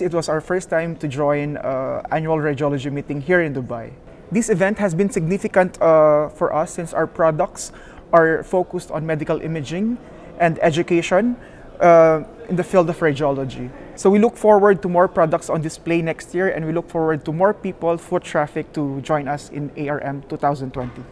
It was our first time to join uh, annual radiology meeting here in Dubai. This event has been significant uh, for us since our products are focused on medical imaging and education uh, in the field of radiology. So we look forward to more products on display next year and we look forward to more people, foot traffic to join us in ARM 2020.